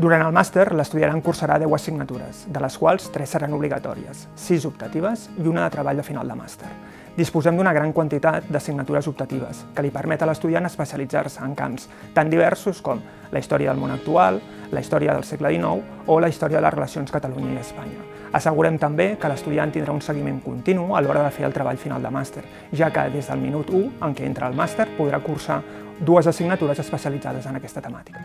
Durant el màster, l'estudiant cursarà 10 assignatures, de les quals 3 seran obligatòries, 6 optatives i una de treball de final de màster. Disposem d'una gran quantitat d'assignatures optatives, que li permet a l'estudiant especialitzar-se en camps tan diversos com la història del món actual, la història del segle XIX o la història de les relacions Catalunya i Espanya. Assegurem també que l'estudiant tindrà un seguiment continu a l'hora de fer el treball final de màster, ja que des del minut 1 en què entra al màster podrà cursar dues assignatures especialitzades en aquesta temàtica.